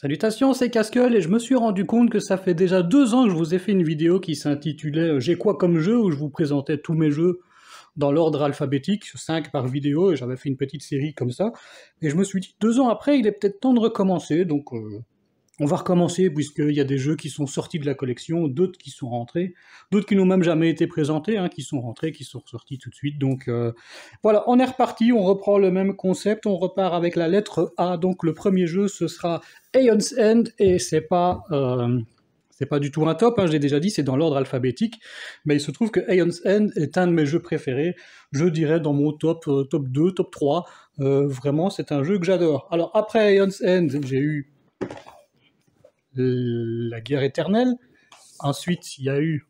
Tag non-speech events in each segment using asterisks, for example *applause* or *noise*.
Salutations, c'est Casquel et je me suis rendu compte que ça fait déjà deux ans que je vous ai fait une vidéo qui s'intitulait euh, J'ai quoi comme jeu où je vous présentais tous mes jeux dans l'ordre alphabétique, 5 par vidéo, et j'avais fait une petite série comme ça. Et je me suis dit, deux ans après, il est peut-être temps de recommencer, donc euh, on va recommencer puisqu'il y a des jeux qui sont sortis de la collection, d'autres qui sont rentrés, d'autres qui n'ont même jamais été présentés, hein, qui sont rentrés, qui sont ressortis tout de suite. Donc euh, voilà, on est reparti, on reprend le même concept, on repart avec la lettre A. Donc le premier jeu, ce sera Aeon's End et c'est pas euh, c'est pas du tout un top, hein, j'ai déjà dit, c'est dans l'ordre alphabétique, mais il se trouve que Aeon's End est un de mes jeux préférés, je dirais dans mon top, euh, top 2, top 3, vraiment c'est un jeu que j'adore. Alors après Aeon's End, j'ai eu la guerre éternelle. Ensuite, il y a eu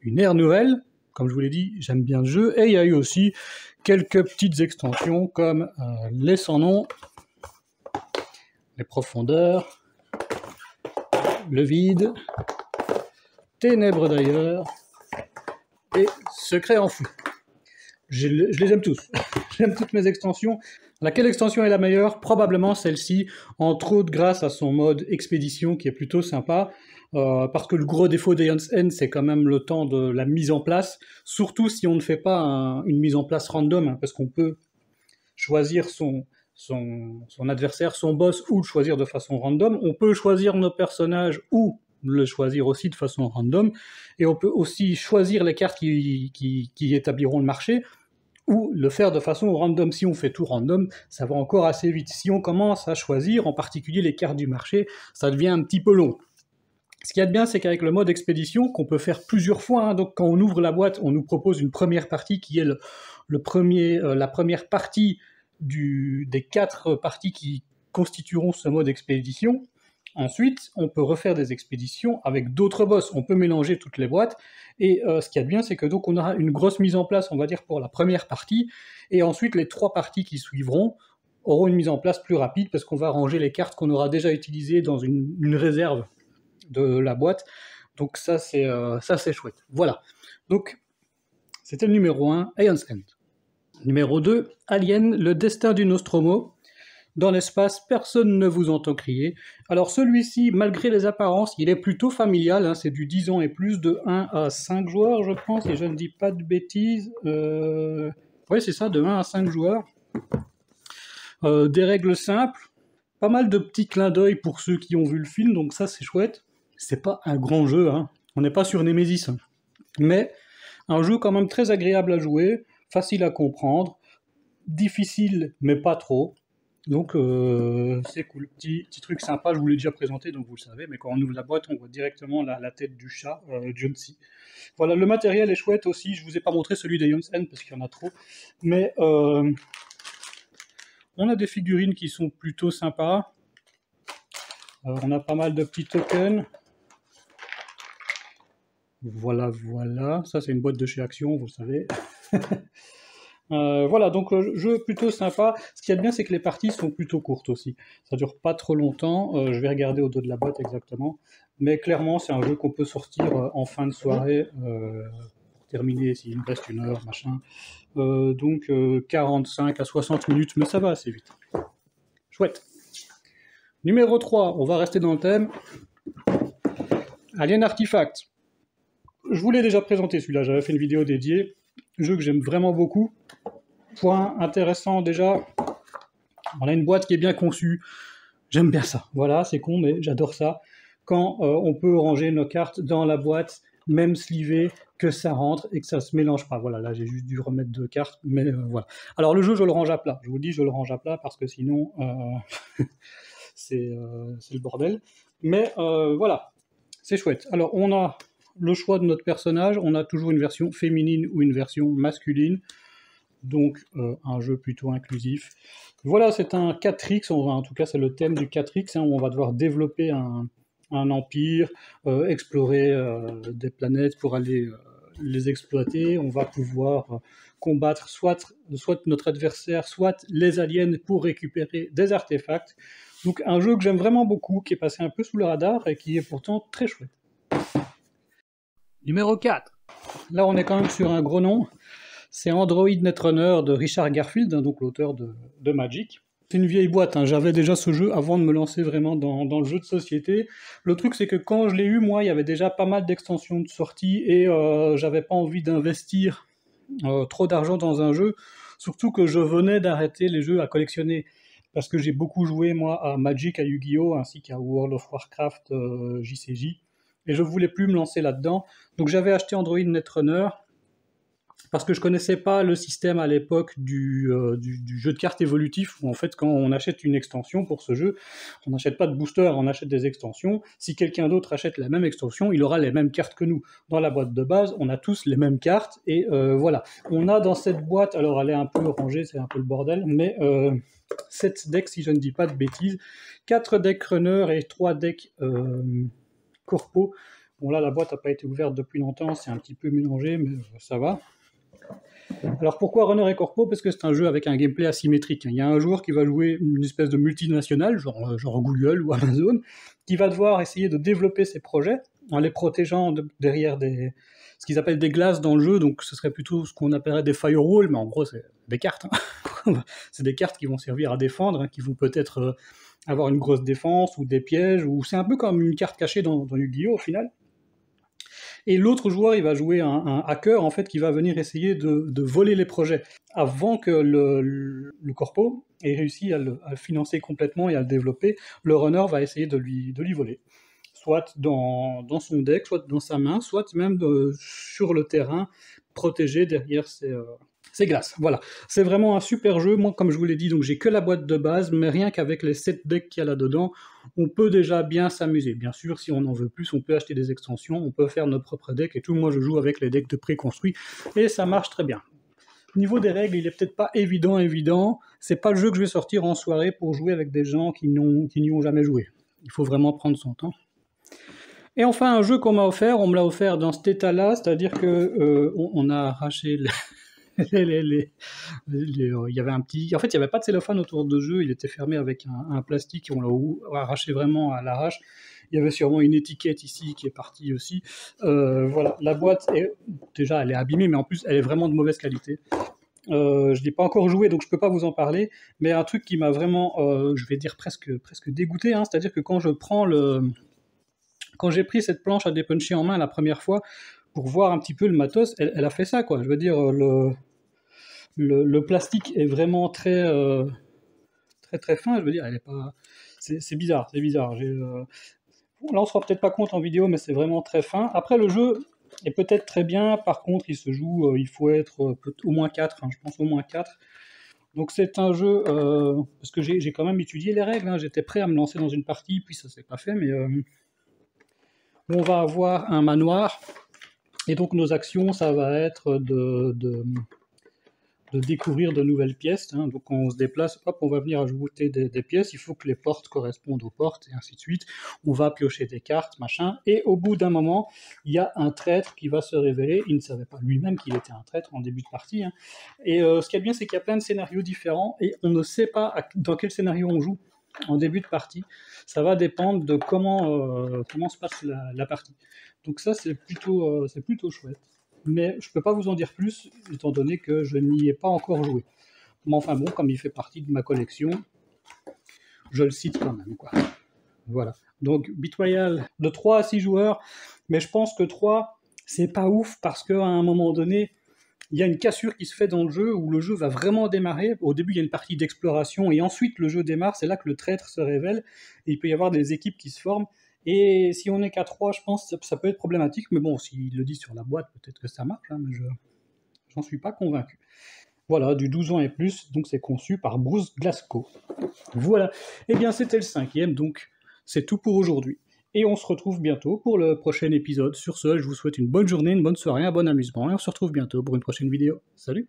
une ère nouvelle. Comme je vous l'ai dit, j'aime bien le jeu. Et il y a eu aussi quelques petites extensions comme euh, les sans nom, les profondeurs, le vide, ténèbres d'ailleurs et secret enfoui. Je, je les aime tous. *laughs* J'aime toutes mes extensions. Laquelle extension est la meilleure? Probablement celle-ci, entre autres grâce à son mode expédition qui est plutôt sympa. Euh, parce que le gros défaut d'Aeon's End, c'est quand même le temps de la mise en place, surtout si on ne fait pas une mise en place random, hein, parce qu'on peut choisir son, son, adversaire, son boss, ou le choisir de façon random. On peut choisir nos personnages ou le choisir aussi de façon random, et on peut aussi choisir les cartes qui, qui, établiront le marché ou le faire de façon random. Si on fait tout random, ça va encore assez vite. Si on commence à choisir, en particulier les cartes du marché, ça devient un petit peu long. Ce qui est bien, c'est qu'avec le mode expédition, qu'on peut faire plusieurs fois, hein, donc quand on ouvre la boîte, on nous propose une première partie qui est le, premier, euh, la première partie du, des quatre parties qui constitueront ce mode expédition. Ensuite, on peut refaire des expéditions avec d'autres boss. On peut mélanger toutes les boîtes. Et euh, ce qui est bien, c'est que donc on aura une grosse mise en place, on va dire, pour la première partie. Et ensuite, les trois parties qui suivront auront une mise en place plus rapide parce qu'on va ranger les cartes qu'on aura déjà utilisées dans une, réserve de la boîte. Donc ça, c'est euh, chouette. Voilà. Donc, c'était le numéro 1, Aeon's End. Numéro 2, Alien, le destin du Nostromo. Dans l'espace, personne ne vous entend crier. Alors celui-ci, malgré les apparences, il est plutôt familial, hein, c'est du 10 ans et plus, de 1 à 5 joueurs, je pense, et je ne dis pas de bêtises. Euh... Oui, c'est ça, de 1 à 5 joueurs. Euh, des règles simples, pas mal de petits clins d'œil pour ceux qui ont vu le film, donc ça c'est chouette. C'est pas un grand jeu, hein. on n'est pas sur Nemesis, hein. mais un jeu quand même très agréable à jouer, facile à comprendre, difficile mais pas trop. Donc euh, c'est cool, petit, truc sympa, je vous l'ai déjà présenté, donc vous le savez, mais quand on ouvre la boîte, on voit directement la, tête du chat, euh, John C. Voilà, le matériel est chouette aussi, je vous ai pas montré celui des N parce qu'il y en a trop, mais euh, on a des figurines qui sont plutôt sympas, on a pas mal de petits tokens, voilà, voilà, ça c'est une boîte de chez Action, vous le savez. *laughs* Euh, voilà, donc euh, jeu plutôt sympa. Ce qui est bien, c'est que les parties sont plutôt courtes aussi. Ça dure pas trop longtemps. Euh, je vais regarder au dos de la boîte exactement. Mais clairement, c'est un jeu qu'on peut sortir en fin de soirée, pour terminer s'il me reste une heure, machin. donc 45 à 60 minutes, mais ça va assez vite. Chouette. Numéro 3, on va rester dans le thème. Alien Artifact. Je vous l'ai déjà présenté celui-là, j'avais fait une vidéo dédiée. Jeu que j'aime vraiment beaucoup. Point intéressant déjà, on a une boîte qui est bien conçue. J'aime bien ça. Voilà, c'est con, mais j'adore ça. Quand euh, on peut ranger nos cartes dans la boîte, même slivée, que ça rentre et que ça se mélange pas. Voilà, là j'ai juste dû remettre deux cartes, mais euh, voilà. Alors le jeu, je le range à plat. Je vous dis, je le range à plat parce que sinon, euh, *laughs* c'est le bordel. Mais voilà, c'est chouette. Alors on a le choix de notre personnage, on a toujours une version féminine ou une version masculine. Donc euh, un jeu plutôt inclusif. Voilà, c'est un 4X, en tout cas c'est le thème du 4X, hein, où on va devoir développer un, empire, euh, explorer euh, des planètes pour aller les exploiter. On va pouvoir combattre soit, soit notre adversaire, soit les aliens pour récupérer des artefacts. Donc un jeu que j'aime vraiment beaucoup, qui est passé un peu sous le radar et qui est pourtant très chouette. Numéro 4. Là, on est quand même sur un gros nom. C'est Android Netrunner de Richard Garfield, donc l'auteur de, Magic. C'est une vieille boîte, hein. j'avais déjà ce jeu avant de me lancer vraiment dans, le jeu de société. Le truc c'est que quand je l'ai eu, moi, il y avait déjà pas mal d'extensions de sortie et euh, j'avais pas envie d'investir euh, trop d'argent dans un jeu, surtout que je venais d'arrêter les jeux à collectionner parce que j'ai beaucoup joué moi à Magic, à Yu-Gi-Oh ainsi qu'à World of Warcraft JCJ euh, et je voulais plus me lancer là-dedans. Donc j'avais acheté Android Netrunner parce que je connaissais pas le système à l'époque euh, du, jeu de cartes évolutif où en fait quand on achète une extension pour ce jeu, on n'achète pas de booster, on achète des extensions. Si quelqu'un d'autre achète la même extension, il aura les mêmes cartes que nous. Dans la boîte de base, on a tous les mêmes cartes et euh, voilà. On a dans cette boîte, alors elle est un peu rangée, c'est un peu le bordel, mais euh, 7 decks si je ne dis pas de bêtises, 4 decks runner et 3 decks euh, corpo. Bon là la boîte n'a pas été ouverte depuis longtemps, c'est un petit peu mélangé, mais ça va. Alors pourquoi Runner et Corpo? Parce que c'est un jeu avec un gameplay asymétrique. Il y a un joueur qui va jouer une espèce de multinationale, genre, euh, Google ou *laughs* Amazon, qui va devoir essayer de développer ses projets en les protégeant derrière des, ce qu'ils appellent des glaces dans le jeu, donc ce serait plutôt ce qu'on appellerait des firewalls, mais en gros c'est des cartes. Hein. *laughs* *laughs* c'est des cartes qui vont servir à défendre, hein, qui vont peut-être euh, avoir une grosse défense ou des pièges, ou c'est un peu comme une carte cachée dans, dans Yu-Gi-Oh au final. Et l'autre joueur, il va jouer un, hacker en fait qui va venir essayer de, voler les projets avant que le, corpo ait réussi à le, financer complètement et à le développer. Le runner va essayer de lui, de lui voler, soit dans, son deck, soit dans sa main, soit même sur le terrain, protégé derrière ses, euh, c'est glace. Voilà. C'est vraiment un super jeu. Moi, comme je vous l'ai dit, donc j'ai que la boîte de base, mais rien qu'avec les 7 decks qu'il y a là-dedans, on peut déjà bien s'amuser. Bien sûr, si on en veut plus, on peut acheter des extensions, on peut faire nos propres decks et tout. Moi, je joue avec les decks de préconstruits et ça marche très bien. Au niveau des règles, il est peut-être pas évident, évident. C'est pas le jeu que je vais sortir en soirée pour jouer avec des gens qui n'y ont jamais joué. Il faut vraiment prendre son temps. Et enfin, un jeu qu'on m'a offert, on me l'a offert dans cet état-là, c'est-à-dire que euh, a arraché les, il y avait un petit, en fait, il n'y avait pas de cellophane autour de jeu, il était fermé avec un, plastique, on l'a arraché vraiment à l'arrache. Il y avait sûrement une étiquette ici qui est partie aussi. Euh, voilà, la boîte est déjà, elle est abîmée, mais en plus, elle est vraiment de mauvaise qualité. Euh, je n'ai pas encore joué, donc je ne peux pas vous en parler. Mais un truc qui m'a vraiment, euh, je vais dire presque, presque dégoûté, hein, c'est-à-dire que quand je prends le, quand j'ai pris cette planche à dépuncher en main la première fois pour voir un petit peu le matos, elle, elle a fait ça, quoi. Je veux dire, le, le, plastique est vraiment très, euh, très très fin. Je veux dire. C'est bizarre, c'est bizarre. Euh, là, on se rend peut-être pas compte en vidéo, mais c'est vraiment très fin. Après, le jeu est peut-être très bien. Par contre, il se joue, euh, il faut être au moins 4, hein, je pense au moins 4. Donc c'est un jeu, parce que j'ai quand même étudié les règles, hein. j'étais prêt à me lancer dans une partie, puis ça s'est pas fait, mais on va avoir un manoir, et donc nos actions, ça va être de découvrir de nouvelles pièces. Hein. Donc on se déplace, hop, on va venir ajouter des, pièces. Il faut que les portes correspondent aux portes et ainsi de suite. On va piocher des cartes, machin. Et au bout d'un moment, il y a un traître qui va se révéler. Il ne savait pas lui-même qu'il était un traître en début de partie. Hein. Et euh, ce qui est bien, c'est qu'il y a plein de scénarios différents et on ne sait pas dans quel scénario on joue en début de partie. Ça va dépendre de comment, euh, comment se passe la, partie. Donc ça, c'est plutôt, euh, c'est plutôt chouette mais je ne peux pas vous en dire plus, étant donné que je n'y ai pas encore joué. Mais enfin bon, comme il fait partie de ma collection, je le cite quand même. Quoi. Voilà. Donc, Beat Royale de 3 à 6 joueurs, mais je pense que 3, c'est pas ouf parce qu'à un moment donné, il y a une cassure qui se fait dans le jeu où le jeu va vraiment démarrer. Au début, il y a une partie d'exploration et ensuite le jeu démarre. C'est là que le traître se révèle et il peut y avoir des équipes qui se forment. Et si on n'est qu'à 3, je pense que ça peut être problématique. Mais bon, s'il le dit sur la boîte, peut-être que ça marche, hein, mais je n'en suis pas convaincu. Voilà, du 12 ans et plus, donc c'est conçu par Bruce Glasgow. Voilà, et eh bien c'était le cinquième, donc c'est tout pour aujourd'hui. Et on se retrouve bientôt pour le prochain épisode. Sur ce, je vous souhaite une bonne journée, une bonne soirée, un bon amusement, et on se retrouve bientôt pour une prochaine vidéo. Salut